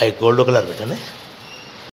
అవి gold colour పెట్టండి.